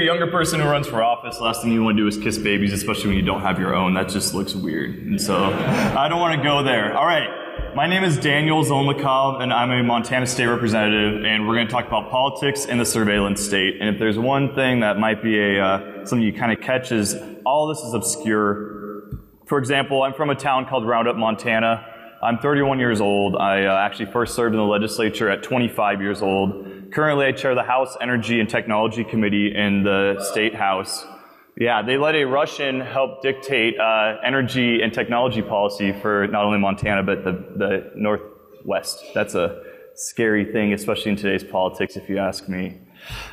a younger person who runs for office, last thing you want to do is kiss babies, especially when you don't have your own. That just looks weird. And so I don't want to go there. All right. My name is Daniel Zolnikov, and I'm a Montana State Representative, and we're going to talk about politics in the surveillance state. And if there's one thing that might be a uh, something you kind of catch is all this is obscure. For example, I'm from a town called Roundup, Montana. I'm 31 years old. I uh, actually first served in the legislature at 25 years old. Currently, I chair the House Energy and Technology Committee in the State House. Yeah, they let a Russian help dictate uh, energy and technology policy for not only Montana, but the, the Northwest. That's a scary thing, especially in today's politics, if you ask me.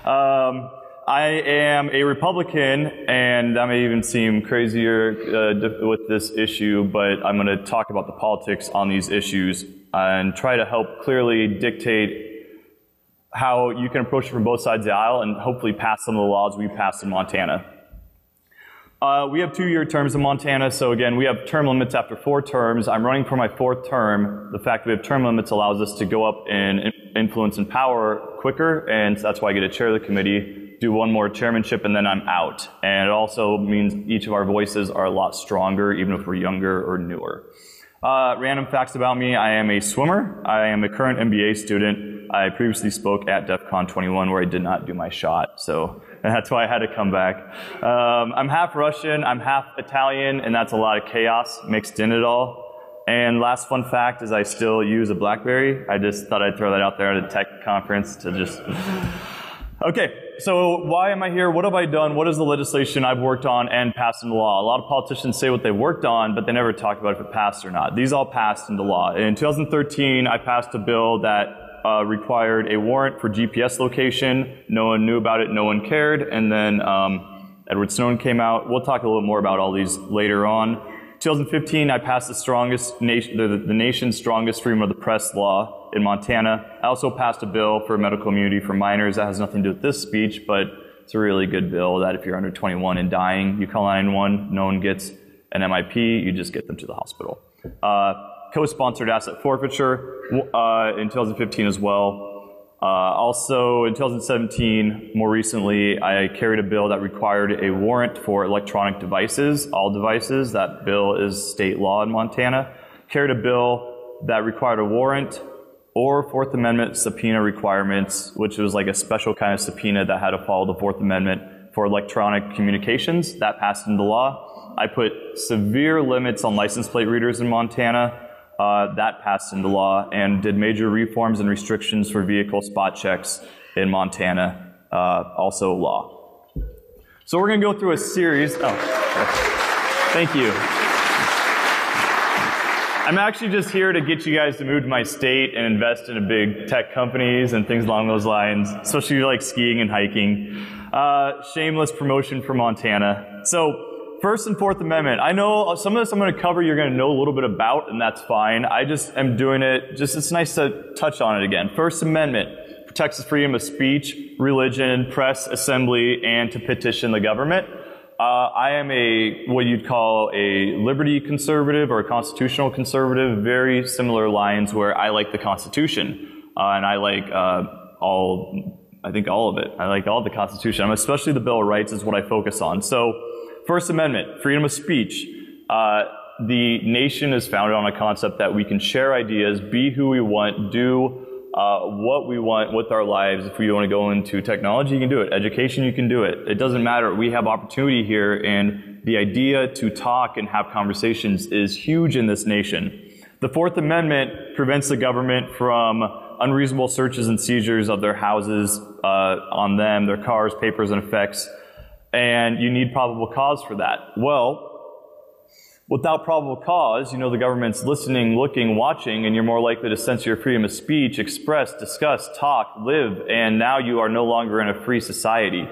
Um, I am a Republican, and that may even seem crazier uh, with this issue, but I'm going to talk about the politics on these issues and try to help clearly dictate how you can approach it from both sides of the aisle and hopefully pass some of the laws we passed in Montana. Uh, we have two-year terms in Montana, so again, we have term limits after four terms. I'm running for my fourth term. The fact that we have term limits allows us to go up in influence and power quicker, and that's why I get to chair of the committee, do one more chairmanship, and then I'm out. And it also means each of our voices are a lot stronger, even if we're younger or newer. Uh, random facts about me. I am a swimmer. I am a current MBA student. I previously spoke at DEF CON 21 where I did not do my shot, so that's why I had to come back. Um, I'm half Russian, I'm half Italian, and that's a lot of chaos mixed in it all. And last fun fact is I still use a BlackBerry. I just thought I'd throw that out there at a tech conference to just. Okay, so why am I here? What have I done? What is the legislation I've worked on and passed into law? A lot of politicians say what they've worked on, but they never talk about if it passed or not. These all passed into law. In 2013, I passed a bill that uh, required a warrant for GPS location. No one knew about it, no one cared. And then um, Edward Snowden came out. We'll talk a little more about all these later on. 2015, I passed the strongest nation, the, the nation's strongest freedom of the press law in Montana. I also passed a bill for medical immunity for minors. That has nothing to do with this speech, but it's a really good bill that if you're under 21 and dying, you call 911, no one gets an MIP, you just get them to the hospital. Uh, co-sponsored asset forfeiture uh, in 2015 as well. Uh, also, in 2017, more recently, I carried a bill that required a warrant for electronic devices, all devices. That bill is state law in Montana. Carried a bill that required a warrant or Fourth Amendment subpoena requirements, which was like a special kind of subpoena that had to follow the Fourth Amendment for electronic communications. That passed into law. I put severe limits on license plate readers in Montana uh, that passed into law and did major reforms and restrictions for vehicle spot checks in Montana, uh, also law. So we're going to go through a series. Oh, thank you. I'm actually just here to get you guys to move to my state and invest in big tech companies and things along those lines, especially like skiing and hiking. Uh, shameless promotion for Montana. So First and Fourth Amendment. I know some of this I'm going to cover you're going to know a little bit about, and that's fine. I just am doing it, just it's nice to touch on it again. First Amendment protects the freedom of speech, religion, press, assembly, and to petition the government. Uh, I am a, what you'd call a liberty conservative or a constitutional conservative, very similar lines where I like the Constitution. Uh, and I like uh, all, I think all of it. I like all the Constitution. Especially the Bill of Rights is what I focus on. So, First Amendment, freedom of speech. Uh, the nation is founded on a concept that we can share ideas, be who we want, do uh, what we want with our lives. If we want to go into technology, you can do it. Education, you can do it. It doesn't matter. We have opportunity here, and the idea to talk and have conversations is huge in this nation. The Fourth Amendment prevents the government from unreasonable searches and seizures of their houses uh, on them, their cars, papers, and effects and you need probable cause for that. Well, without probable cause, you know the government's listening, looking, watching, and you're more likely to censor your freedom of speech, express, discuss, talk, live, and now you are no longer in a free society.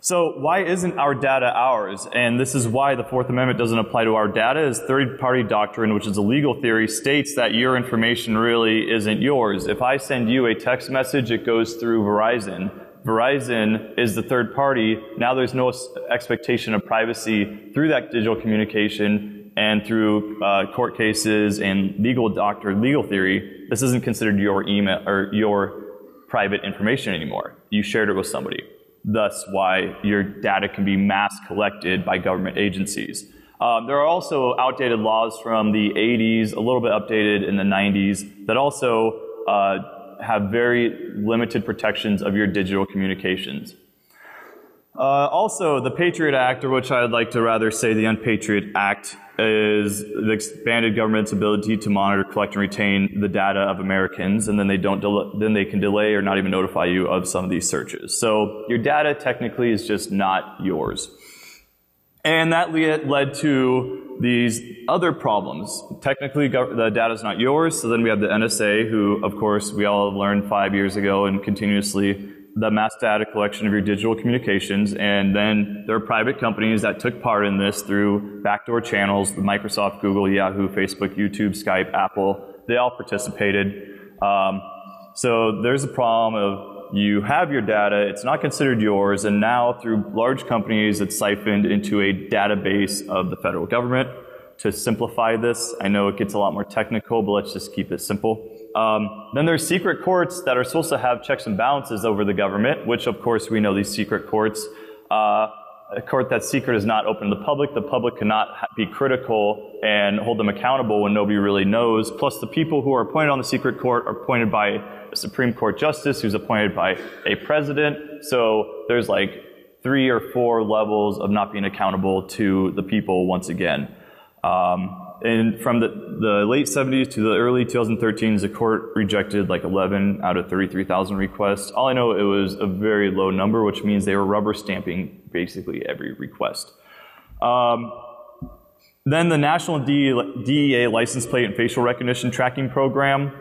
So why isn't our data ours? And this is why the Fourth Amendment doesn't apply to our data is third-party doctrine, which is a legal theory, states that your information really isn't yours. If I send you a text message, it goes through Verizon. Verizon is the third party. Now there's no expectation of privacy through that digital communication and through uh, court cases and legal doctor, legal theory. This isn't considered your email or your private information anymore. You shared it with somebody. thus why your data can be mass collected by government agencies. Um, there are also outdated laws from the 80s, a little bit updated in the 90s, that also uh, have very limited protections of your digital communications. Uh, also, the Patriot Act, or which I'd like to rather say the Unpatriot Act, is the expanded government's ability to monitor, collect, and retain the data of Americans, and then they don't del- then they can delay or not even notify you of some of these searches. So your data technically is just not yours, and that led to these other problems. Technically, the data is not yours, so then we have the NSA, who, of course, we all learned five years ago and continuously the mass data collection of your digital communications, and then there are private companies that took part in this through backdoor channels, Microsoft, Google, Yahoo, Facebook, YouTube, Skype, Apple, they all participated. Um, so there's a problem of you have your data, it's not considered yours, and now through large companies, it's siphoned into a database of the federal government. To simplify this, I know it gets a lot more technical, but let's just keep it simple. Um, then there's secret courts that are supposed to have checks and balances over the government, which of course we know these secret courts. Uh, a court that's secret is not open to the public. The public cannot be critical and hold them accountable when nobody really knows. Plus, the people who are appointed on the secret court are appointed by Supreme Court justice who's appointed by a president. So there's like three or four levels of not being accountable to the people once again. Um, and from the, the late 70s to the early 2013s, the court rejected like 11 out of 33,000 requests. All I know, it was a very low number, which means they were rubber stamping basically every request. Um, then the National DEA license plate and facial recognition tracking program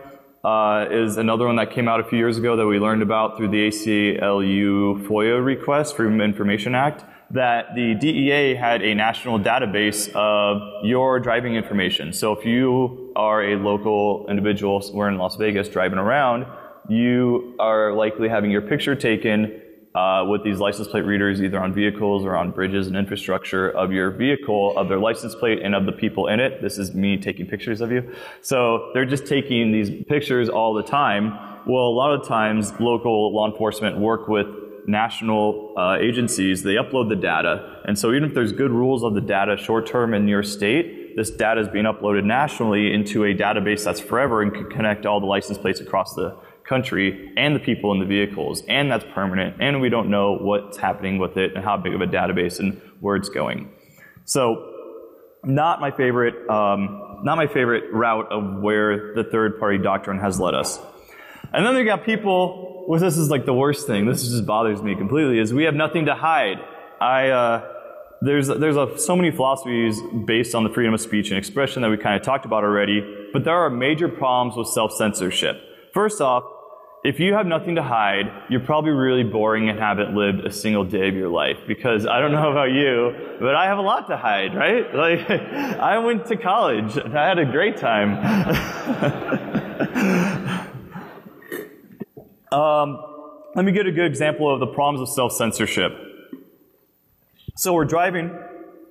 uh, is another one that came out a few years ago that we learned about through the ACLU FOIA request, Freedom of Information Act that the DEA had a national database of your driving information. So if you are a local individual, we're in Las Vegas driving around, you are likely having your picture taken uh, with these license plate readers either on vehicles or on bridges and infrastructure of your vehicle, of their license plate and of the people in it. This is me taking pictures of you. So they're just taking these pictures all the time. Well, a lot of times local law enforcement work with national uh, agencies, they upload the data. And so even if there's good rules of the data short term in your state, this data is being uploaded nationally into a database that's forever and can connect all the license plates across the country and the people in the vehicles. And that's permanent. And we don't know what's happening with it and how big of a database and where it's going. So not my favorite, um, not my favorite route of where the third party doctrine has led us. And then we got people well, this is like the worst thing. This just bothers me completely. Is we have nothing to hide. I uh, there's there's a, so many philosophies based on the freedom of speech and expression that we kind of talked about already. But there are major problems with self censorship. First off, if you have nothing to hide, you're probably really boring and haven't lived a single day of your life. Because I don't know about you, but I have a lot to hide, right? Like, I went to college. And I had a great time. Um, let me get a good example of the problems of self censorship. So we're driving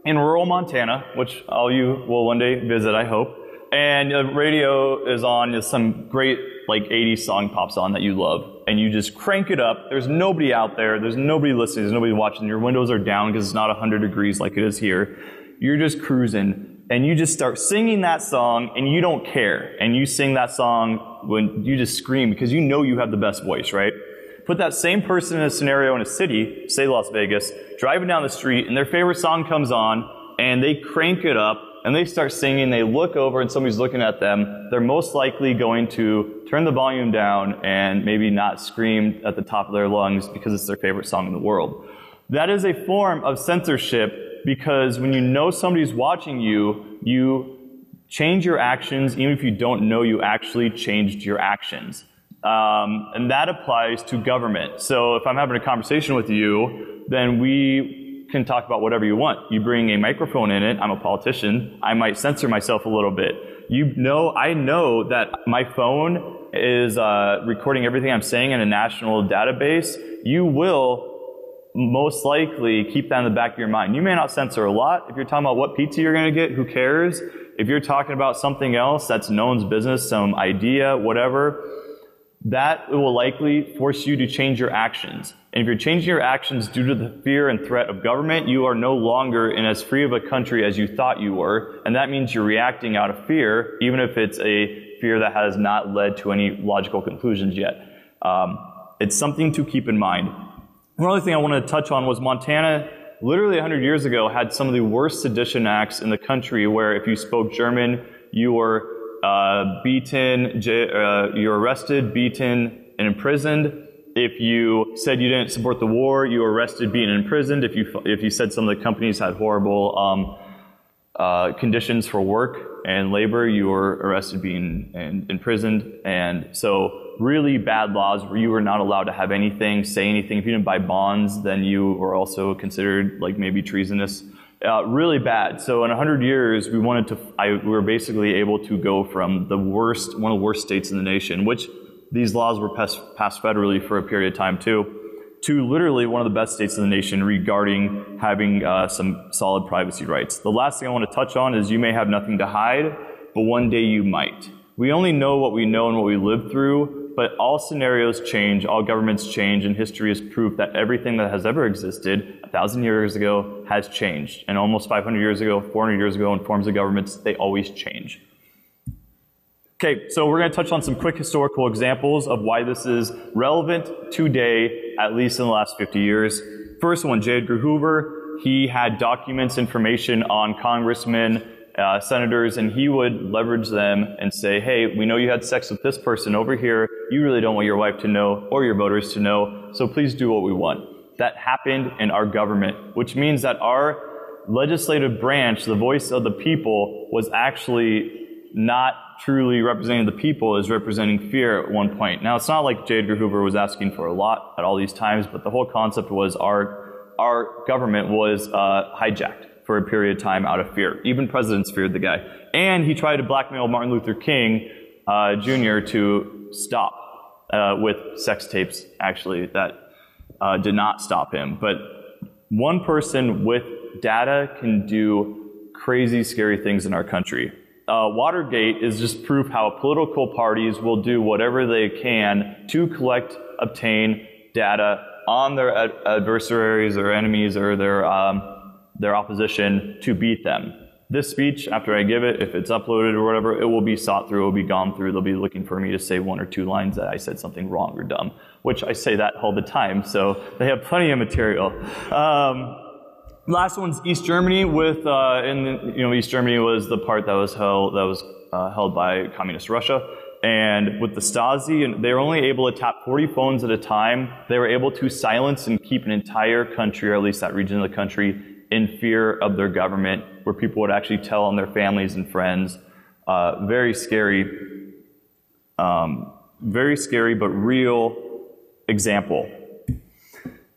in rural Montana, which all you will one day visit, I hope. And the radio is on, some great like 80s song pops on that you love. And you just crank it up. There's nobody out there. There's nobody listening. There's nobody watching. Your windows are down because it's not 100 degrees like it is here. You're just cruising and you just start singing that song and you don't care. And you sing that song when you just scream because you know you have the best voice, right? Put that same person in a scenario in a city, say Las Vegas, driving down the street and their favorite song comes on and they crank it up and they start singing, they look over and somebody's looking at them, they're most likely going to turn the volume down and maybe not scream at the top of their lungs because it's their favorite song in the world. That is a form of censorship because when you know somebody's watching you, you change your actions even if you don't know you actually changed your actions. Um, and that applies to government. So if I'm having a conversation with you, then we can talk about whatever you want. You bring a microphone in it. I'm a politician. I might censor myself a little bit. You know, I know that my phone is uh, recording everything I'm saying in a national database. You will most likely keep that in the back of your mind. You may not censor a lot. If you're talking about what pizza you're going to get, who cares? If you're talking about something else that's no one's business, some idea, whatever, that will likely force you to change your actions. And if you're changing your actions due to the fear and threat of government, you are no longer in as free of a country as you thought you were. And that means you're reacting out of fear, even if it's a fear that has not led to any logical conclusions yet. Um, it's something to keep in mind. One other thing I wanted to touch on was Montana literally 100 years ago had some of the worst sedition acts in the country where if you spoke German, you were uh, beaten, uh, you're arrested, beaten, and imprisoned. If you said you didn't support the war, you were arrested, beaten, and imprisoned. If you if you said some of the companies had horrible um, uh, conditions for work and labor, you were arrested, beaten, and imprisoned. And so, really bad laws where you were not allowed to have anything, say anything. If you didn't buy bonds, then you were also considered like maybe treasonous uh, really bad. So in 100 years, we wanted to, I, we were basically able to go from the worst, one of the worst states in the nation, which these laws were passed, passed federally for a period of time too, to literally one of the best states in the nation regarding having uh, some solid privacy rights. The last thing I want to touch on is you may have nothing to hide, but one day you might. We only know what we know and what we live through, but all scenarios change, all governments change, and history is proof that everything that has ever existed a thousand years ago has changed. And almost 500 years ago, 400 years ago, in forms of governments, they always change. Okay, so we're going to touch on some quick historical examples of why this is relevant today, at least in the last 50 years. First one, J. Edgar Hoover. He had documents, information on congressmen uh, senators, and he would leverage them and say, hey, we know you had sex with this person over here. You really don't want your wife to know or your voters to know, so please do what we want. That happened in our government, which means that our legislative branch, the voice of the people, was actually not truly representing the people is representing fear at one point. Now, it's not like J. Edgar Hoover was asking for a lot at all these times, but the whole concept was our, our government was uh, hijacked for a period of time out of fear. Even presidents feared the guy. And he tried to blackmail Martin Luther King uh, Jr. to stop uh, with sex tapes, actually, that uh, did not stop him. But one person with data can do crazy, scary things in our country. Uh, Watergate is just proof how political parties will do whatever they can to collect, obtain data on their ad- adversaries or enemies or their um, their opposition to beat them. This speech, after I give it, if it's uploaded or whatever, it will be sought through, it will be gone through. They'll be looking for me to say one or two lines that I said something wrong or dumb, which I say that all the time, so they have plenty of material. Um, last one's East Germany with, uh, and you know, East Germany was the part that was held, that was uh, held by communist Russia. And with the Stasi, and they were only able to tap 40 phones at a time. They were able to silence and keep an entire country, or at least that region of the country, in fear of their government, where people would actually tell on their families and friends. Uh, very scary, um, very scary, but real example.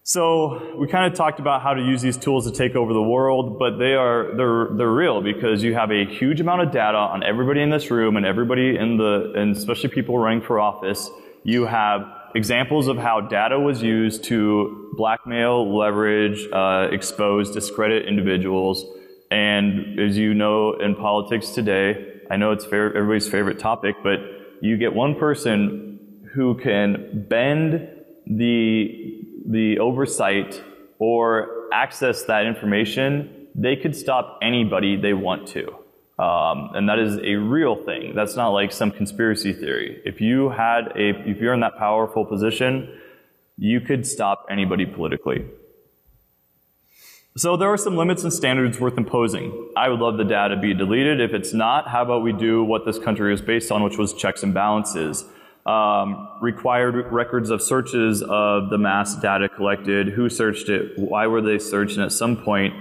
So we kind of talked about how to use these tools to take over the world, but they are they're they're real because you have a huge amount of data on everybody in this room and everybody in the and especially people running for office. You have examples of how data was used to blackmail, leverage, uh, expose, discredit individuals. And as you know in politics today, I know it's fair, everybody's favorite topic, but you get one person who can bend the, the oversight or access that information, they could stop anybody they want to. Um, and that is a real thing. That's not like some conspiracy theory. If you had a, if you're in that powerful position, you could stop anybody politically. So there are some limits and standards worth imposing. I would love the data to be deleted. If it's not, how about we do what this country is based on, which was checks and balances. Um, required records of searches of the mass data collected, who searched it, why were they searched, and at some point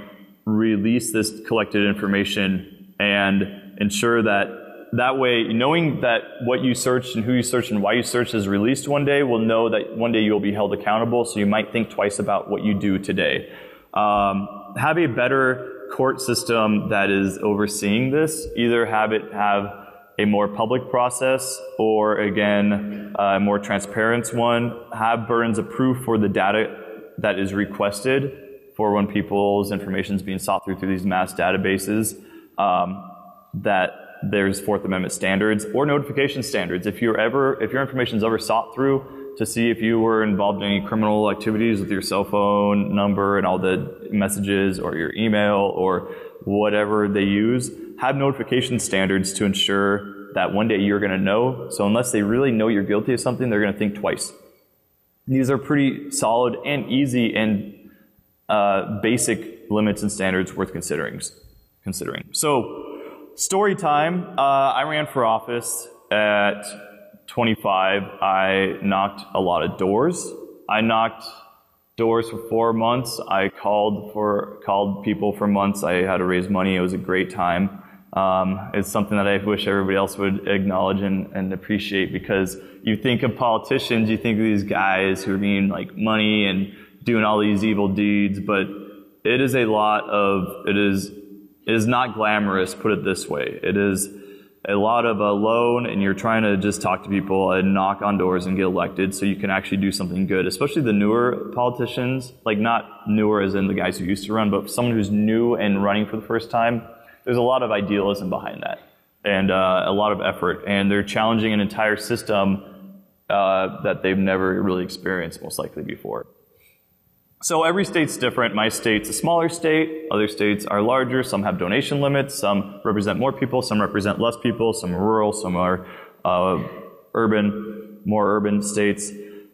release this collected information and ensure that that way, knowing that what you searched and who you searched and why you searched is released one day, will know that one day you'll be held accountable. So you might think twice about what you do today. Um, have a better court system that is overseeing this. Either have it have a more public process or again a more transparent one. Have burdens of proof for the data that is requested for when people's information is being sought through through these mass databases um, that there's Fourth Amendment standards or notification standards. If you're ever, if your information is ever sought through to see if you were involved in any criminal activities with your cell phone number and all the messages or your email or whatever they use, have notification standards to ensure that one day you're going to know. So unless they really know you're guilty of something, they're going to think twice. These are pretty solid and easy and uh, basic limits and standards worth considering. Considering. So, story time. Uh, I ran for office at 25. I knocked a lot of doors. I knocked doors for four months. I called for called people for months. I had to raise money. It was a great time. Um, it's something that I wish everybody else would acknowledge and, and, appreciate because you think of politicians, you think of these guys who are being like money and doing all these evil deeds, but it is a lot of it is it is not glamorous. Put it this way, it is a lot of alone and you're trying to just talk to people and knock on doors and get elected so you can actually do something good, especially the newer politicians, like not newer as in the guys who used to run, but someone who's new and running for the first time. There's a lot of idealism behind that and uh, a lot of effort, and they're challenging an entire system uh, that they've never really experienced, most likely before. So every state's different. My state's a smaller state. Other states are larger. Some have donation limits. Some represent more people. Some represent less people. Some are rural. Some are uh, urban, more urban states.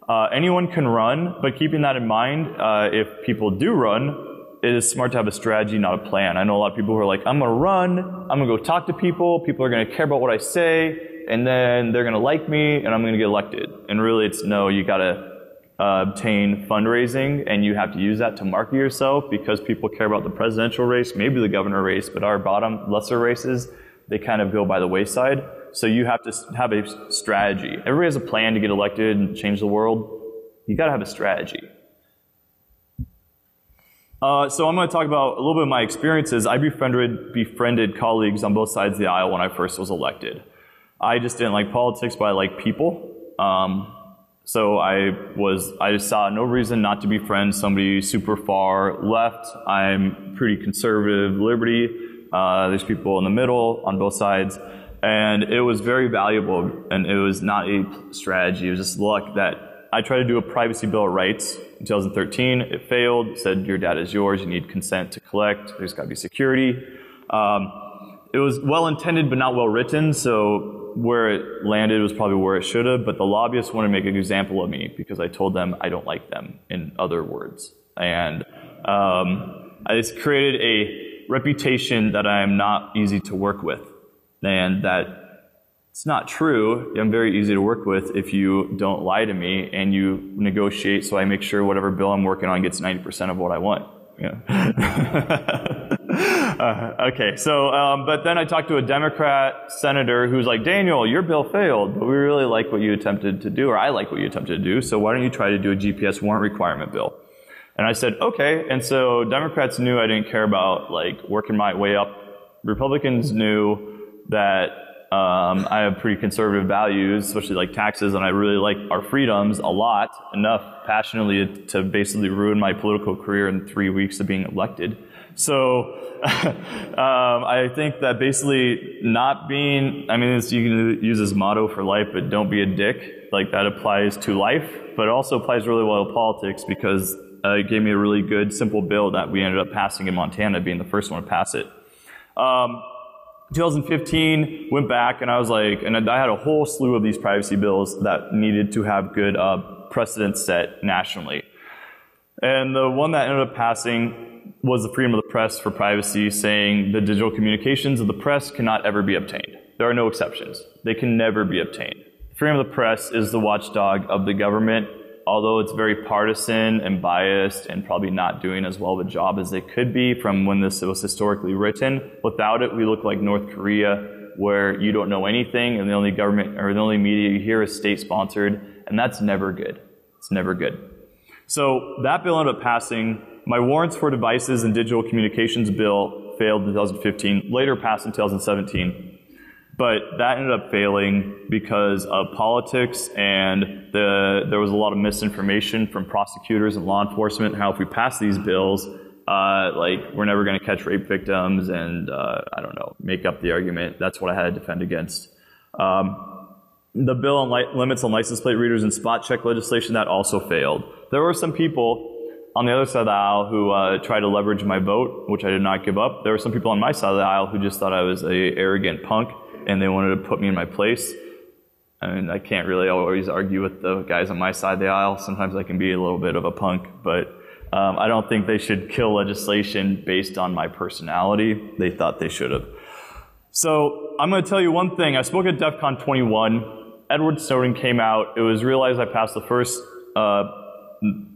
Uh, anyone can run, but keeping that in mind, uh, if people do run, it is smart to have a strategy, not a plan. I know a lot of people who are like, I'm going to run. I'm to go talk to people. People are going to care about what I say, and then they're going to like me, and I'm going to get elected. And really, it's no. You got to uh, obtain fundraising, and you have to use that to market yourself because people care about the presidential race, maybe the governor race, but our bottom, lesser races, they kind of go by the wayside. So you have to have a strategy. Everybody has a plan to get elected and change the world. You got to have a strategy. Uh, so I'm going to talk about a little bit of my experiences. I befriended, befriended colleagues on both sides of the aisle when I first was elected. I just didn't like politics, but I like people. Um, so I was, I just saw no reason not to befriend somebody super far left. I'm pretty conservative, liberty. Uh, there's people in the middle on both sides. And it was very valuable, and it was not a strategy. It was just luck that I tried to do a privacy bill of rights in 2013. It failed. Said your data is yours. You need consent to collect. There's got to be security. Um, it was well intended, but not well written. So where it landed was probably where it should have, but the lobbyists want to make an example of me because I told them I don't like them, in other words. And um, it's created a reputation that I am not easy to work with, and that it's not true. I'm very easy to work with if you don't lie to me and you negotiate so I make sure whatever bill I'm working on gets 90% of what I want. Yeah. uh, okay, so, um, but then I talked to a Democrat senator who's like, Daniel, your bill failed, but we really like what you attempted to do, or I like what you attempted to do, so why don't you try to do a GPS warrant requirement bill? And I said, okay. And so Democrats knew I didn't care about like working my way up. Republicans knew that um, I have pretty conservative values, especially like taxes, and I really like our freedoms a lot, enough passionately to basically ruin my political career in three weeks of being elected. So um, I think that basically not being, I mean, you can use this motto for life, but don't be a dick. Like that applies to life, but it also applies really well to politics because uh, it gave me a really good, simple bill that we ended up passing in Montana, being the first one to pass it. Um, 2015, went back and I was like, and I had a whole slew of these privacy bills that needed to have good uh, precedent set nationally. And the one that ended up passing was the freedom of the press for privacy, saying the digital communications of the press cannot ever be obtained. There are no exceptions. They can never be obtained. Freedom of the press is the watchdog of the government although it's very partisan and biased and probably not doing as well of a job as they could be from when this was historically written, without it, we look like North Korea, where you don't know anything and the only government or the only media you hear is state sponsored, and that's never good. It's never good. So that bill ended up passing. My warrants for devices and digital communications bill failed in 2015, later passed in 2017. But that ended up failing because of politics and the, there was a lot of misinformation from prosecutors and law enforcement how if we pass these bills, uh, like we're never going to catch rape victims, and uh, I don't know, make up the argument. That's what I had to defend against. Um, the bill on li- limits on license plate readers and spot check legislation that also failed. There were some people on the other side of the aisle who uh, tried to leverage my vote, which I did not give up. There were some people on my side of the aisle who just thought I was a arrogant punk and they wanted to put me in my place. I mean, I can't really always argue with the guys on my side of the aisle. Sometimes I can be a little bit of a punk, but um, I don't think they should kill legislation based on my personality. They thought they should have. So I'm going to tell you one thing. I spoke at DEF CON 21. Edward Snowden came out. It was realized I passed the first uh,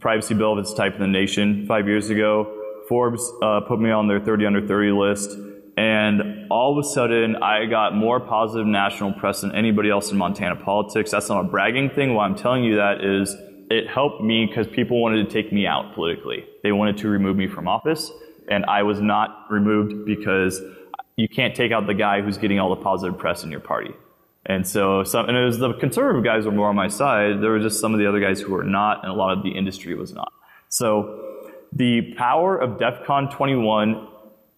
privacy bill of its type in the nation five years ago. Forbes uh, put me on their 30 under 30 list. And all of a sudden, I got more positive national press than anybody else in Montana politics. That's not a bragging thing. Why I'm telling you that is it helped me because people wanted to take me out politically. They wanted to remove me from office. And I was not removed because you can't take out the guy who's getting all the positive press in your party. And so, some, and it was the conservative guys were more on my side. There were just some of the other guys who were not, and a lot of the industry was not. So, the power of DEF CON 21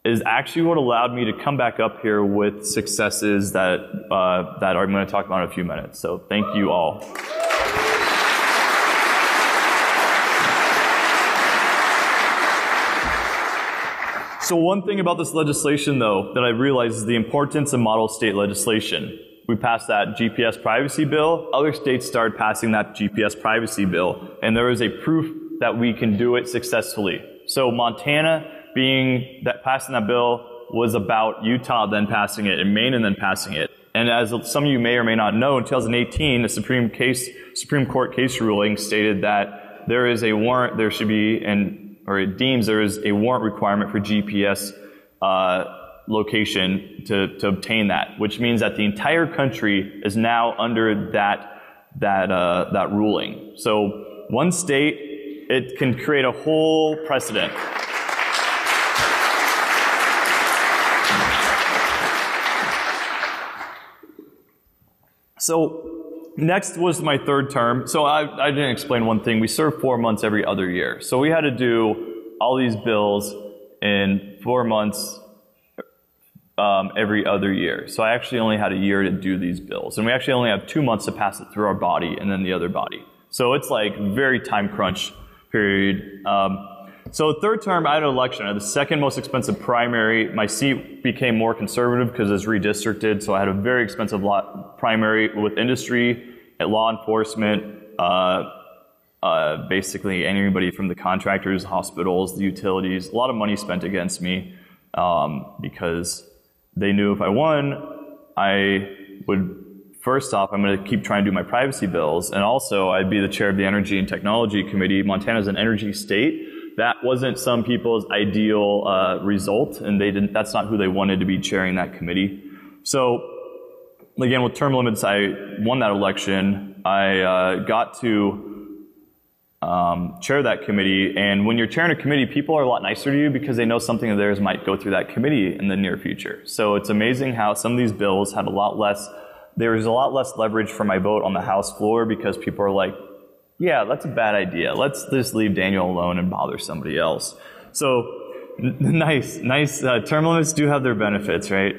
is actually what allowed me to come back up here with successes that uh, that I'm going to talk about in a few minutes. So, thank you all. So one thing about this legislation, though, that I realized is the importance of model state legislation we passed that GPS privacy bill. Other states started passing that GPS privacy bill, and there is a proof that we can do it successfully. So Montana being that passing that bill was about Utah then passing it and Maine and then passing it. And as some of you may or may not know, in 2018, the Supreme case, Supreme Court case ruling stated that there is a warrant, there should be, and or it deems there is a warrant requirement for GPS uh, location to, to obtain that, which means that the entire country is now under that, that, uh, that ruling. So one state, it can create a whole precedent. So next was my third term. So I, I didn't explain one thing. We serve four months every other year. So we had to do all these bills in four months um, every other year. So I actually only had a year to do these bills. And we actually only have two months to pass it through our body and then the other body. So it's like very time crunch period. Um, so third term, I had an election. I had the second most expensive primary. My seat became more conservative because it's redistricted. So I had a very expensive lot primary with industry, at law enforcement, uh, uh, basically anybody from the contractors, hospitals, the utilities. A lot of money spent against me um, because they knew if I won, I would first off, I'm going to keep trying to do my privacy bills, and also I'd be the chair of the Energy and Technology Committee. Montana's an energy state. That wasn't some people's ideal uh, result, and they didn't. That's not who they wanted to be chairing that committee. So, again, with term limits, I won that election. I uh, got to um, chair that committee. And when you're chairing a committee, people are a lot nicer to you because they know something of theirs might go through that committee in the near future. So it's amazing how some of these bills had a lot less, there was a lot less leverage for my vote on the House floor because people are like, yeah, that's a bad idea. Let's just leave Daniel alone and bother somebody else. So n- nice, nice. Uh, term limits do have their benefits, right?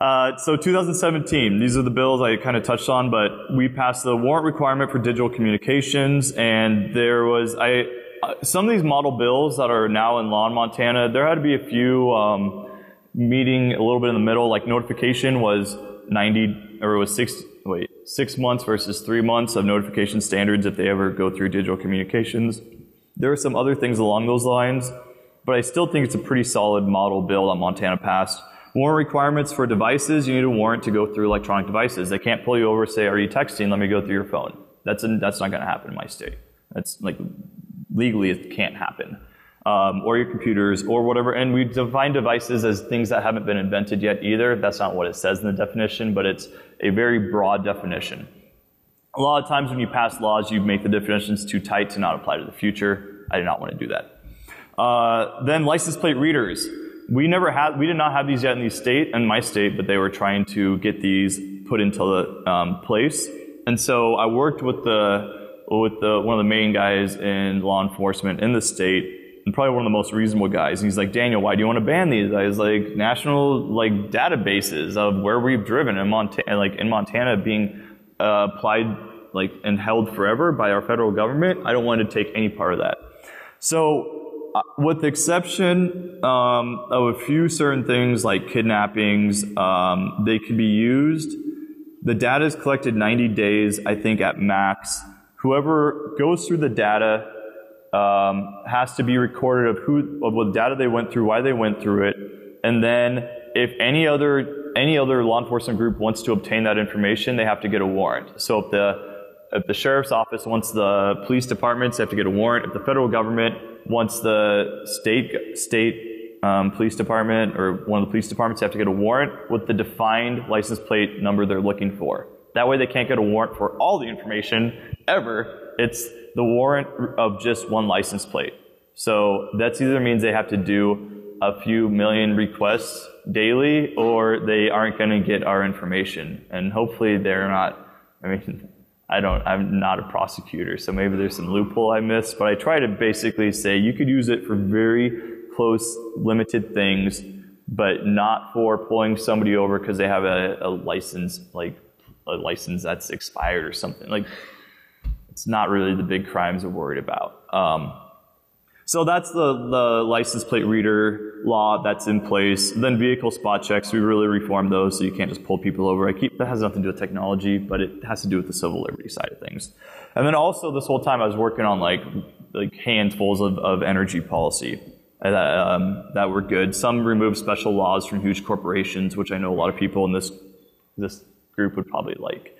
Uh, so 2017, these are the bills I kind of touched on, but we passed the warrant requirement for digital communications, and there was I uh, some of these model bills that are now in law in Montana. There had to be a few um, meeting a little bit in the middle. Like notification was 90 or it was six wait six months versus three months of notification standards if they ever go through digital communications. There are some other things along those lines, but I still think it's a pretty solid model bill that Montana passed. Warrant requirements for devices, you need a warrant to go through electronic devices. They can't pull you over say, are you texting? Let me go through your phone. That's, that's not going to happen in my state. That's like, legally it can't happen. Um, or your computers or whatever. And we define devices as things that haven't been invented yet either. That's not what it says in the definition, but it's a very broad definition. A lot of times when you pass laws, you make the definitions too tight to not apply to the future. I do not want to do that. Uh, then license plate readers we never had, we did not have these yet in the state, in my state, but they were trying to get these put into the um, place. And so I worked with the, with the, one of the main guys in law enforcement in the state and probably one of the most reasonable guys. And he's like, Daniel, why do you want to ban these? I was like, national like databases of where we've driven in Montana, like in Montana being uh, applied like and held forever by our federal government. I don't want to take any part of that. So, with the exception um, of a few certain things like kidnappings, um, they can be used. The data is collected 90 days, I think, at max. Whoever goes through the data um, has to be recorded of who, of what data they went through, why they went through it, and then if any other any other law enforcement group wants to obtain that information, they have to get a warrant. So if the if the sheriff's office wants the police departments, have to get a warrant. If the federal government wants the state state um, police department or one of the police departments, have to get a warrant with the defined license plate number they're looking for. That way, they can't get a warrant for all the information ever. It's the warrant of just one license plate. So that's either means they have to do a few million requests daily, or they aren't going to get our information. And hopefully, they're not. I mean, I don't, I'm not a prosecutor, so maybe there's some loophole I missed, but I try to basically say you could use it for very close, limited things, but not for pulling somebody over because they have a, a license, like a license that's expired or something. Like, it's not really the big crimes we're worried about. Um, so that's the, the license plate reader law that's in place. Then vehicle spot checks, we really reformed those so you can't just pull people over. I keep, that has nothing to do with technology, but it has to do with the civil liberty side of things. And then also this whole time I was working on like, like handfuls of, of energy policy that, um, that were good. Some removed special laws from huge corporations, which I know a lot of people in this, this group would probably like.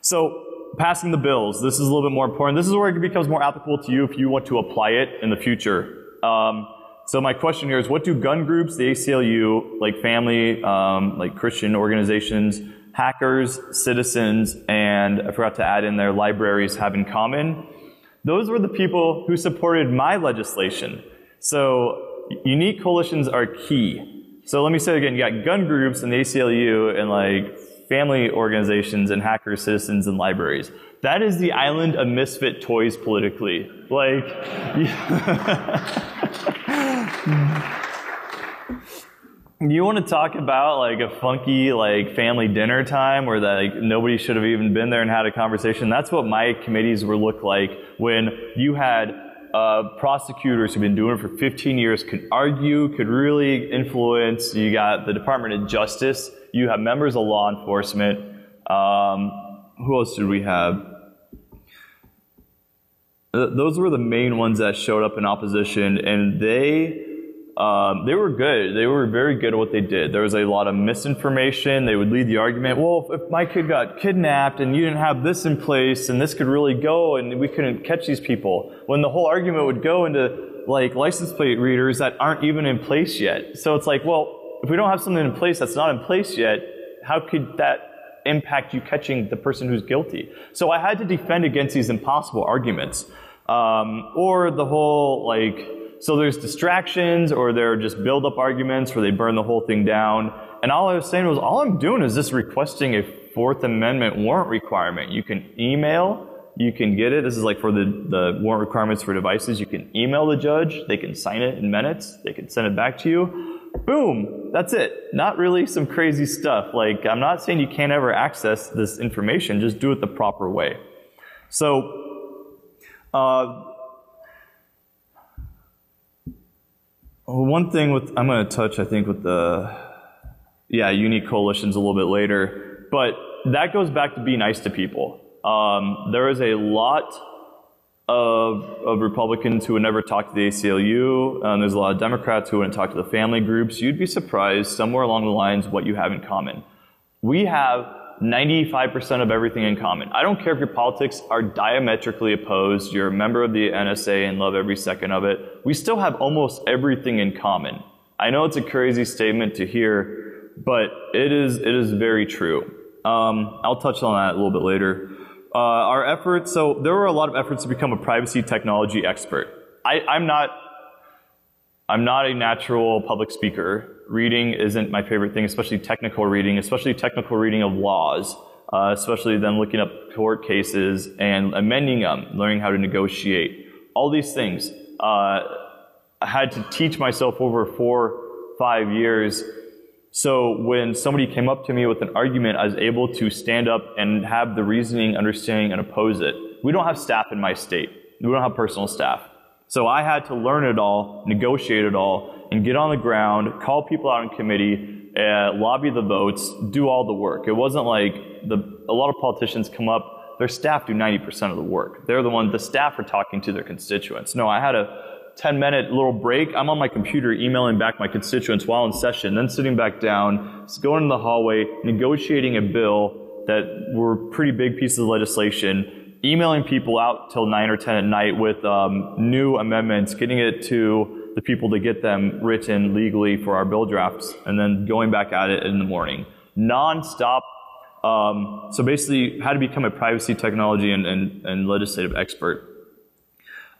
So passing the bills. This is a little bit more important. This is where it becomes more applicable to you if you want to apply it in the future. Um, so my question here is, what do gun groups, the ACLU, like family, um, like Christian organizations, hackers, citizens, and I forgot to add in there libraries have in common? Those were the people who supported my legislation. So unique coalitions are key. So let me say again, you got gun groups and the ACLU and like family organizations and hackers, citizens and libraries. That is the island of misfit toys politically. Like, you want to talk about like a funky like family dinner time where like nobody should have even been there and had a conversation. That's what my committees would look like when you had uh, prosecutors who've been doing it for 15 years could argue, could really influence. You got the Department of Justice you have members of law enforcement. Um, who else did we have? Those were the main ones that showed up in opposition, and they um, they were good. They were very good at what they did. There was a lot of misinformation. They would lead the argument, well, if my kid got kidnapped and you didn't have this in place and this could really go and we couldn't catch these people, when the whole argument would go into like license plate readers that aren't even in place yet. So it's like, well, if we don't have something in place that's not in place yet, how could that impact you catching the person who's guilty? So I had to defend against these impossible arguments. Um, or the whole, like, so there's distractions or there are just build up arguments where they burn the whole thing down. And all I was saying was, all I'm doing is just requesting a Fourth Amendment warrant requirement. You can email, you can get it. This is like for the, the warrant requirements for devices. You can email the judge, they can sign it in minutes, they can send it back to you boom, that's it. Not really some crazy stuff. Like, I'm not saying you can't ever access this information, just do it the proper way. So, uh, one thing with, I'm going to touch, I think, with the, yeah, unique coalitions a little bit later, but that goes back to be nice to people. Um, there is a lot of, of Republicans who would never talk to the ACLU. Um, there's a lot of Democrats who wouldn't talk to the family groups. You'd be surprised somewhere along the lines what you have in common. We have 95% of everything in common. I don't care if your politics are diametrically opposed, you're a member of the NSA and love every second of it. We still have almost everything in common. I know it's a crazy statement to hear, but it is, it is very true. Um, I'll touch on that a little bit later. Uh, our efforts, so there were a lot of efforts to become a privacy technology expert. I, I'm not, I'm not a natural public speaker. Reading isn't my favorite thing, especially technical reading, especially technical reading of laws, uh, especially then looking up court cases and amending them, learning how to negotiate. All these things. Uh, I had to teach myself over four, five years. So when somebody came up to me with an argument, I was able to stand up and have the reasoning, understanding, and oppose it. We don't have staff in my state. We don't have personal staff. So I had to learn it all, negotiate it all, and get on the ground, call people out in committee, uh, lobby the votes, do all the work. It wasn't like the, a lot of politicians come up, their staff do 90% of the work. They're the one, the staff are talking to their constituents. No, I had a 10 minute little break. I'm on my computer emailing back my constituents while in session, then sitting back down, going in the hallway, negotiating a bill that were pretty big pieces of legislation, emailing people out till 9 or 10 at night with um, new amendments, getting it to the people to get them written legally for our bill drafts, and then going back at it in the morning. Non-stop. Um, so basically, how to become a privacy technology and, and, and legislative expert.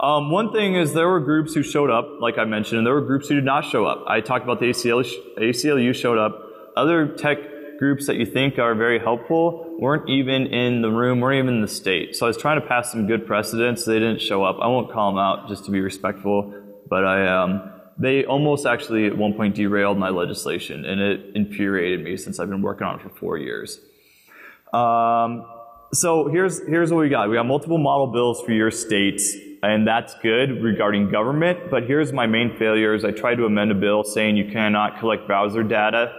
Um, one thing is there were groups who showed up, like I mentioned, and there were groups who did not show up. I talked about the ACL, ACLU showed up. Other tech groups that you think are very helpful weren't even in the room, weren't even in the state. So I was trying to pass some good precedents. They didn't show up. I won't call them out just to be respectful, but I, um, they almost actually at one point derailed my legislation, and it infuriated me since I've been working on it for four years. Um, so here's here's what we got. We got multiple model bills for your states, and that's good regarding government. But here's my main failures. I tried to amend a bill saying you cannot collect browser data,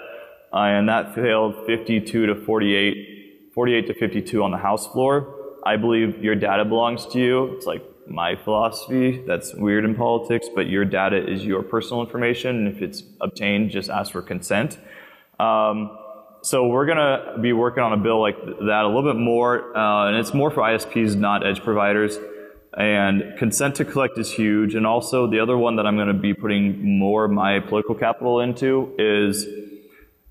uh, and that failed 52 to 48, 48 to 52 on the House floor. I believe your data belongs to you. It's like my philosophy. That's weird in politics, but your data is your personal information, and if it's obtained, just ask for consent. Um, so we're going to be working on a bill like that a little bit more, uh, and it's more for ISPs, not edge providers. And consent to collect is huge. And also the other one that I'm going to be putting more of my political capital into is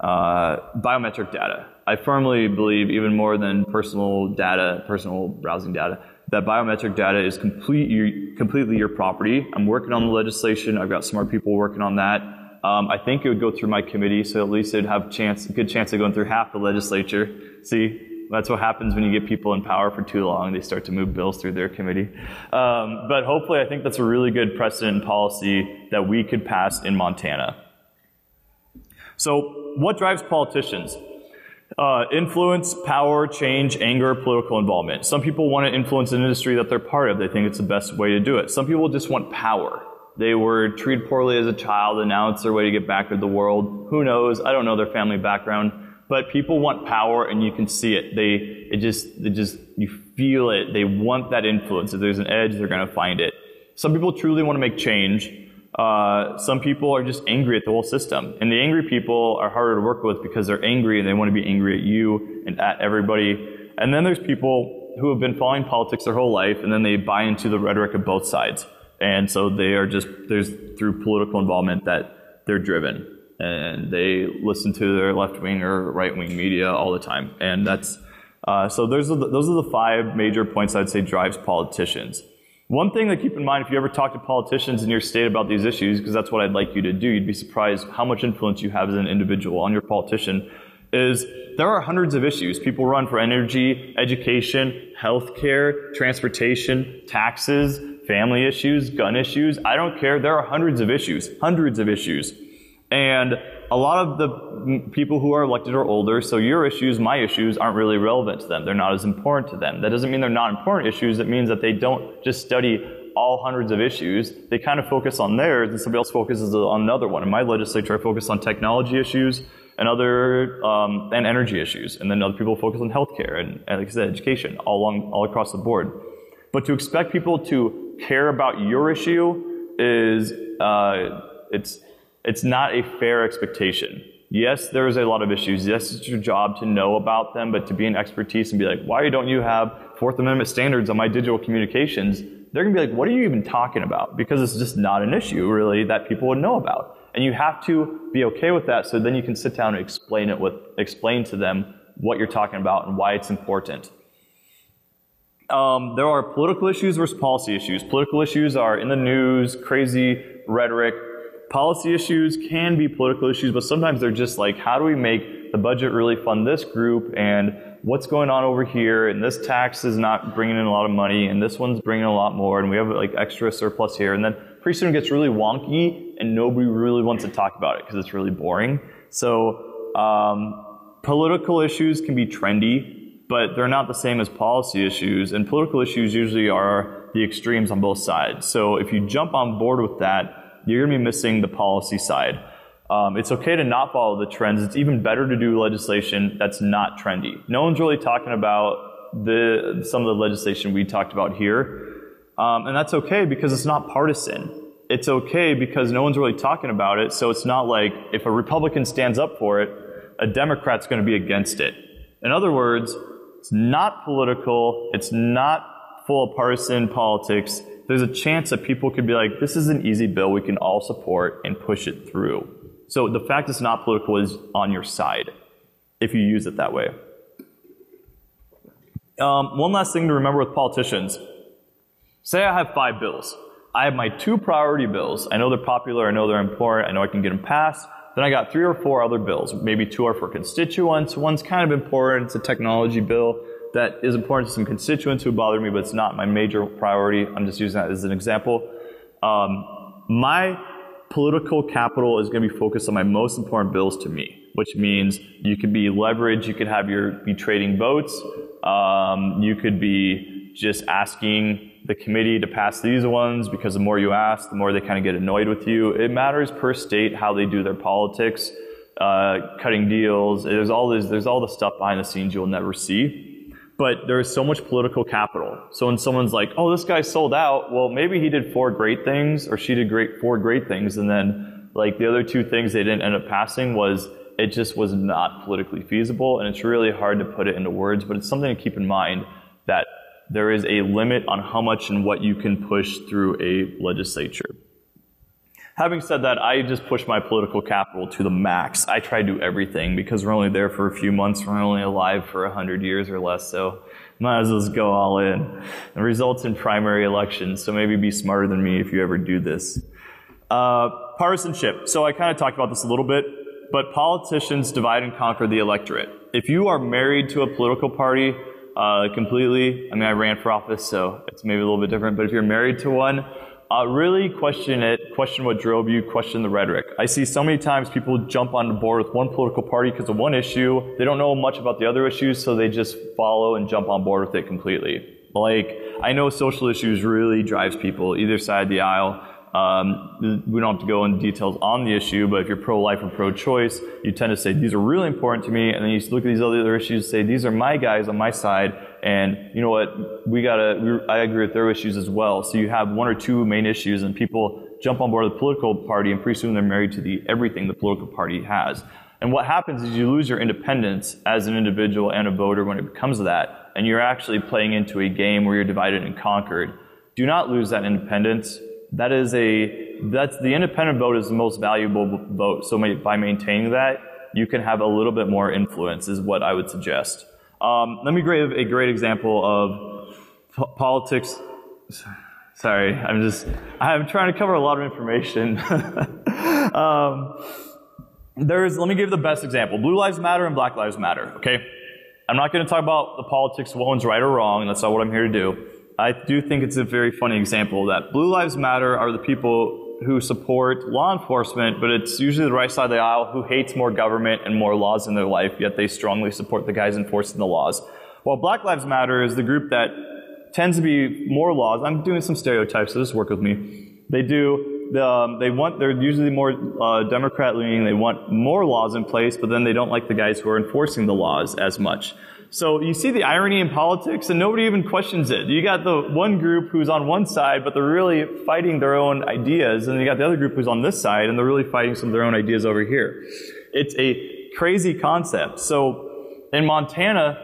uh, biometric data. I firmly believe, even more than personal data, personal browsing data, that biometric data is complete, completely your property. I'm working on the legislation. I've got smart people working on that. Um, I think it would go through my committee, so at least it'd have chance, a good chance of going through half the legislature. See, that's what happens when you get people in power for too long. They start to move bills through their committee. Um, but hopefully, I think that's a really good precedent policy that we could pass in Montana. So, what drives politicians? Uh, influence, power, change, anger, political involvement. Some people want to influence an industry that they're part of. They think it's the best way to do it. Some people just want power. They were treated poorly as a child and now it's their way to get back to the world. Who knows? I don't know their family background. But people want power and you can see it. They, it just, it just, you feel it. They want that influence. If there's an edge, they're going to find it. Some people truly want to make change. Uh, some people are just angry at the whole system. And the angry people are harder to work with because they're angry and they want to be angry at you and at everybody. And then there's people who have been following politics their whole life and then they buy into the rhetoric of both sides. And so they are just, there's through political involvement that they're driven. And they listen to their left wing or right wing media all the time. And that's, uh, so those are, the, those are the five major points I'd say drives politicians. One thing to keep in mind if you ever talk to politicians in your state about these issues, because that's what I'd like you to do, you'd be surprised how much influence you have as an individual on your politician, is there are hundreds of issues. People run for energy, education, healthcare, transportation, taxes, family issues, gun issues. I don't care. There are hundreds of issues, hundreds of issues. And a lot of the people who are elected are older, so your issues, my issues, aren't really relevant to them. They're not as important to them. That doesn't mean they're not important issues. It means that they don't just study all hundreds of issues. They kind of focus on theirs, and somebody else focuses on another one. In my legislature, I focus on technology issues and other um, and energy issues, and then other people focus on healthcare and, and like I said, education, all along, all across the board. But to expect people to care about your issue is uh, it's it's not a fair expectation. Yes, there's a lot of issues. Yes, it's your job to know about them, but to be an expertise and be like, why don't you have Fourth Amendment standards on my digital communications? They're gonna be like, what are you even talking about? Because it's just not an issue really that people would know about. And you have to be okay with that so then you can sit down and explain it with, explain to them what you're talking about and why it's important um, there are political issues versus policy issues. Political issues are in the news, crazy rhetoric. Policy issues can be political issues, but sometimes they're just like, how do we make the budget really fund this group and what's going on over here and this tax is not bringing in a lot of money and this one's bringing a lot more and we have like extra surplus here and then pretty soon it gets really wonky and nobody really wants to talk about it because it's really boring. So um, political issues can be trendy, but they're not the same as policy issues. And political issues usually are the extremes on both sides. So if you jump on board with that, you're going to be missing the policy side. Um, it's okay to not follow the trends. It's even better to do legislation that's not trendy. No one's really talking about the some of the legislation we talked about here, um, and that's okay because it's not partisan. It's okay because no one's really talking about it. So it's not like if a Republican stands up for it, a Democrat's going to be against it. In other words, it's not political. It's not full of partisan politics. There's a chance that people could be like, this is an easy bill we can all support and push it through. So the fact it's not political is on your side if you use it that way. Um, one last thing to remember with politicians. Say I have five bills. I have my two priority bills. I know they're popular. I know they're important. I know I can get them passed. Then I got three or four other bills. Maybe two are for constituents. One's kind of important. It's a technology bill that is important to some constituents who bother me, but it's not my major priority. I'm just using that as an example. Um, my political capital is going to be focused on my most important bills to me, which means you could be leverage, you could have your be trading votes, um, you could be just asking the committee to pass these ones because the more you ask, the more they kind of get annoyed with you. It matters per state how they do their politics, uh, cutting deals. There's all this, there's all the stuff behind the scenes you'll never see but there is so much political capital. So when someone's like, "Oh, this guy sold out," well, maybe he did four great things, or she did great four great things, and then like the other two things they didn't end up passing was it just was not politically feasible, and it's really hard to put it into words, but it's something to keep in mind that there is a limit on how much and what you can push through a legislature. Having said that, I just push my political capital to the max. I try to do everything because we're only there for a few months. We're only alive for a hundred years or less, so might as well just go all in. It results in primary elections, so maybe be smarter than me if you ever do this. Uh, partisanship. So I kind of talked about this a little bit, but politicians divide and conquer the electorate. If you are married to a political party uh, completely, I mean, I ran for office, so it's maybe a little bit different, but if you're married to one, uh, really question it, question what drove you, question the rhetoric. I see so many times people jump on the board with one political party because of one issue. They don't know much about the other issues, so they just follow and jump on board with it completely. Like, I know social issues really drives people either side of the aisle. Um, we don't have to go into details on the issue, but if you're pro-life or pro-choice, you tend to say, these are really important to me, and then you look at these other issues and say, these are my guys on my side, and you know what, we gotta, we, I agree with their issues as well. So you have one or two main issues, and people jump on board the political party, and pretty soon they're married to the everything the political party has. And what happens is you lose your independence as an individual and a voter when it comes to that, and you're actually playing into a game where you're divided and conquered. Do not lose that independence that is a, that's, the independent vote is the most valuable vote. So by maintaining that, you can have a little bit more influence is what I would suggest. Um, let me give a great example of po- politics. Sorry, I'm just, I'm trying to cover a lot of information. um, there's, let me give the best example. Blue Lives Matter and Black Lives Matter, okay? I'm not going to talk about the politics of one's right or wrong. That's not what I'm here to do. I do think it's a very funny example that Blue Lives Matter are the people who support law enforcement, but it's usually the right side of the aisle who hates more government and more laws in their life, yet they strongly support the guys enforcing the laws. While Black Lives Matter is the group that tends to be more laws. I'm doing some stereotypes, so just work with me. They do. Um, they want. They're usually more uh, Democrat leaning. They want more laws in place, but then they don't like the guys who are enforcing the laws as much. So you see the irony in politics and nobody even questions it. You got the one group who's on one side, but they're really fighting their own ideas. And you got the other group who's on this side and they're really fighting some of their own ideas over here. It's a crazy concept. So in Montana,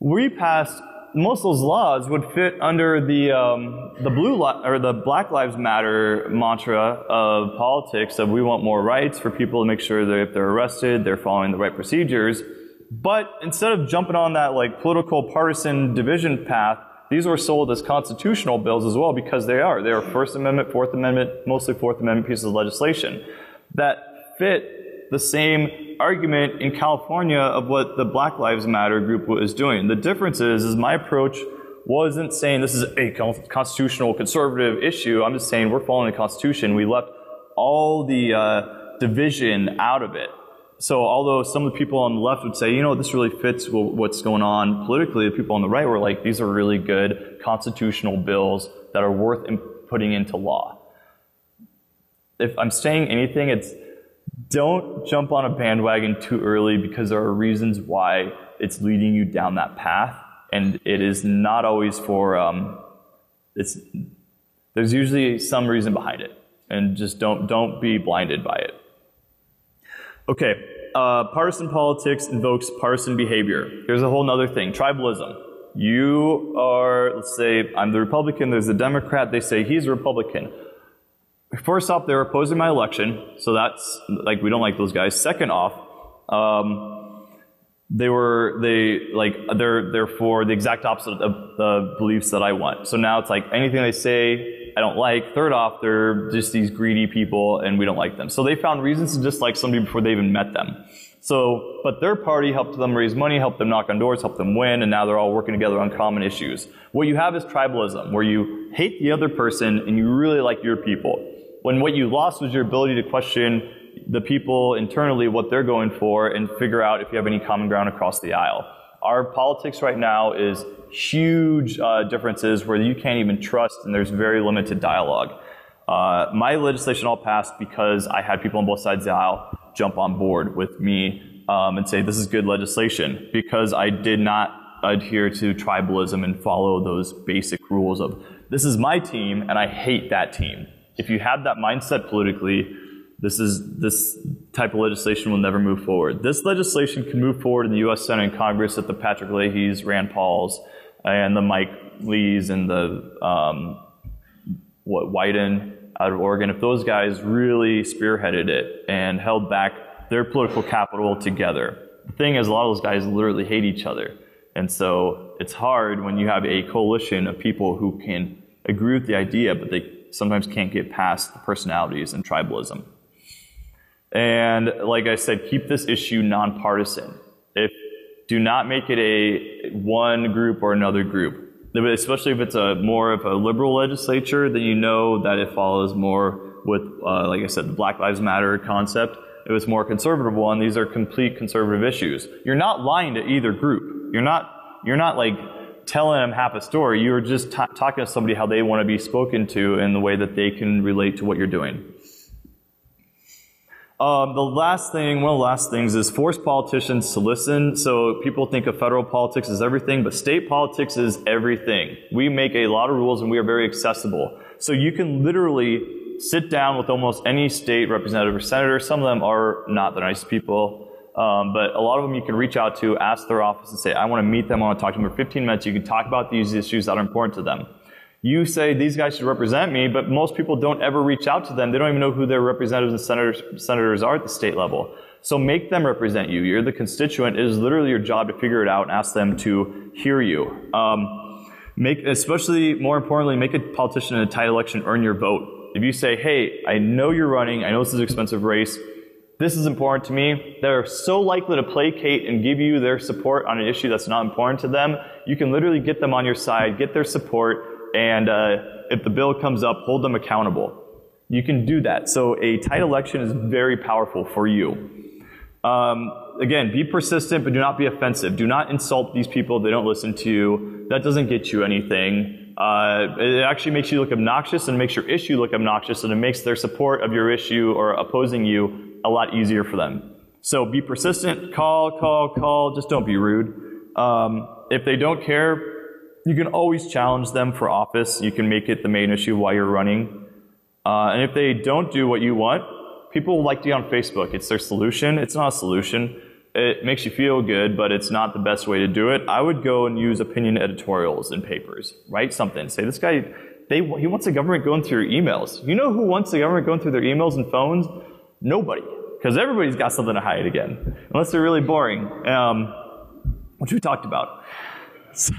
we passed most of those laws would fit under the um, the blue li- or the Black Lives Matter mantra of politics of we want more rights for people to make sure that if they're arrested, they're following the right procedures. But instead of jumping on that like political partisan division path, these were sold as constitutional bills as well because they are. They are First Amendment, Fourth Amendment, mostly Fourth Amendment pieces of legislation that fit the same argument in California of what the Black Lives Matter group was doing. The difference is, is my approach wasn't saying this is a constitutional conservative issue. I'm just saying we're following the Constitution. We left all the uh, division out of it. So although some of the people on the left would say, you know, this really fits what's going on politically, the people on the right were like, these are really good constitutional bills that are worth putting into law. If I'm saying anything, it's don't jump on a bandwagon too early because there are reasons why it's leading you down that path, and it is not always for. Um, it's there's usually some reason behind it, and just don't don't be blinded by it. Okay, uh, partisan politics invokes partisan behavior. Here's a whole other thing tribalism. You are, let's say, I'm the Republican, there's the Democrat, they say he's a Republican. First off, they're opposing my election, so that's, like, we don't like those guys. Second off, um, they were, they, like, they're, they're for the exact opposite of the beliefs that I want. So now it's like anything they say, I don't like. Third off, they're just these greedy people and we don't like them. So they found reasons to dislike somebody before they even met them. So, but their party helped them raise money, helped them knock on doors, helped them win, and now they're all working together on common issues. What you have is tribalism, where you hate the other person and you really like your people. When what you lost was your ability to question the people internally, what they're going for, and figure out if you have any common ground across the aisle. Our politics right now is huge uh, differences where you can't even trust and there's very limited dialogue. Uh, my legislation all passed because I had people on both sides of the aisle jump on board with me um, and say this is good legislation because I did not adhere to tribalism and follow those basic rules of this is my team and I hate that team. If you have that mindset politically, this is this type of legislation will never move forward. This legislation can move forward in the U.S. Senate and Congress at the Patrick Leahy's, Rand Paul's, and the Mike Lees and the um, what Wyden out of Oregon. If those guys really spearheaded it and held back their political capital together. The thing is, a lot of those guys literally hate each other, and so it's hard when you have a coalition of people who can agree with the idea, but they sometimes can't get past the personalities and tribalism. And like I said, keep this issue nonpartisan. If do not make it a one group or another group. Especially if it's a more of a liberal legislature, then you know that it follows more with, uh, like I said, the Black Lives Matter concept. If it's more conservative one, these are complete conservative issues. You're not lying to either group. You're not, you're not like telling them half a story. You're just t- talking to somebody how they want to be spoken to in the way that they can relate to what you're doing. Um, the last thing, one of the last things is force politicians to listen. So people think of federal politics as everything, but state politics is everything. We make a lot of rules and we are very accessible. So you can literally sit down with almost any state representative or senator. Some of them are not the nice people. Um, but a lot of them you can reach out to, ask their office and say, I want to meet them, I want to talk to them for 15 minutes. You can talk about these issues that are important to them. You say these guys should represent me, but most people don't ever reach out to them. They don't even know who their representatives and senators, senators are at the state level. So make them represent you. You're the constituent. It is literally your job to figure it out and ask them to hear you. Um, make, especially more importantly, make a politician in a tight election earn your vote. If you say, hey, I know you're running, I know this is an expensive race, this is important to me, they're so likely to placate and give you their support on an issue that's not important to them. You can literally get them on your side, get their support, and uh, if the bill comes up, hold them accountable. You can do that. So a tight election is very powerful for you. Um, again, be persistent, but do not be offensive. Do not insult these people. They don't listen to you. That doesn't get you anything. Uh, it actually makes you look obnoxious and makes your issue look obnoxious, and it makes their support of your issue or opposing you a lot easier for them. So be persistent. Call, call, call. Just don't be rude. Um, if they don't care, you can always challenge them for office. You can make it the main issue while you're running. Uh, and if they don't do what you want, people will like you on Facebook. It's their solution. It's not a solution. It makes you feel good, but it's not the best way to do it. I would go and use opinion editorials in papers. Write something. Say, this guy, they, he wants the government going through your emails. You know who wants the government going through their emails and phones? Nobody. Because everybody's got something to hide again. Unless they're really boring. Um, which we talked about. So,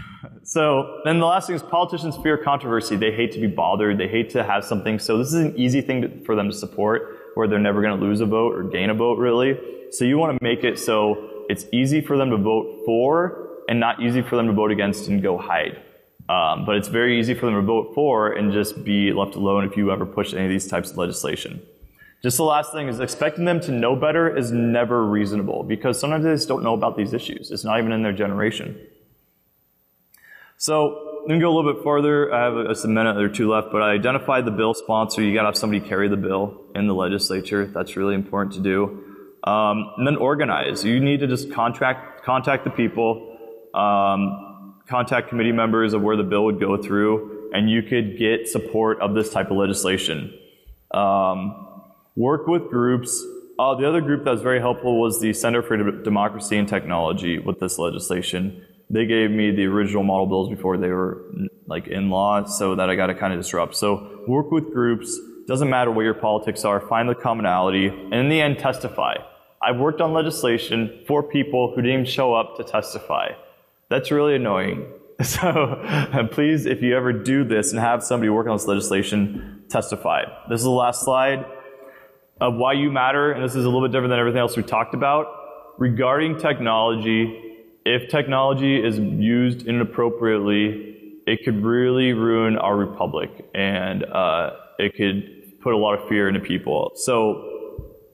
so then the last thing is politicians fear controversy. They hate to be bothered. They hate to have something. So this is an easy thing to, for them to support where they're never going to lose a vote or gain a vote really. So you want to make it so it's easy for them to vote for and not easy for them to vote against and go hide. Um, but it's very easy for them to vote for and just be left alone if you ever push any of these types of legislation. Just the last thing is expecting them to know better is never reasonable because sometimes they just don't know about these issues. It's not even in their generation. So let me go a little bit further. I have just a minute or two left, but I identified the bill sponsor. You got to have somebody carry the bill in the legislature. That's really important to do. Um, and then organize. You need to just contract, contact the people, um, contact committee members of where the bill would go through, and you could get support of this type of legislation. Um, work with groups. Uh, the other group that was very helpful was the Center for Democracy and Technology with this legislation. They gave me the original model bills before they were like in law, so that I got to kind of disrupt. So work with groups. Doesn't matter what your politics are. Find the commonality, and in the end, testify. I've worked on legislation for people who didn't show up to testify. That's really annoying. So please, if you ever do this and have somebody work on this legislation, testify. This is the last slide of why you matter, and this is a little bit different than everything else we talked about. Regarding technology, if technology is used inappropriately, it could really ruin our republic, and uh, it could put a lot of fear into people. So,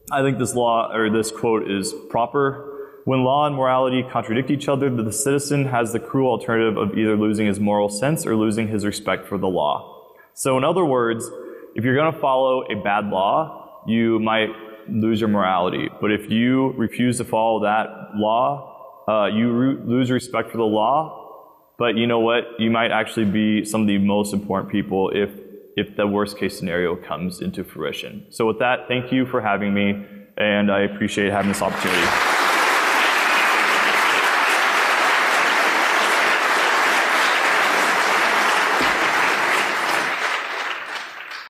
I think this law or this quote is proper. When law and morality contradict each other, the citizen has the cruel alternative of either losing his moral sense or losing his respect for the law. So, in other words, if you're going to follow a bad law, you might lose your morality. But if you refuse to follow that law, uh, you re- lose respect for the law. But you know what? You might actually be some of the most important people if if the worst case scenario comes into fruition. So with that, thank you for having me, and I appreciate having this opportunity.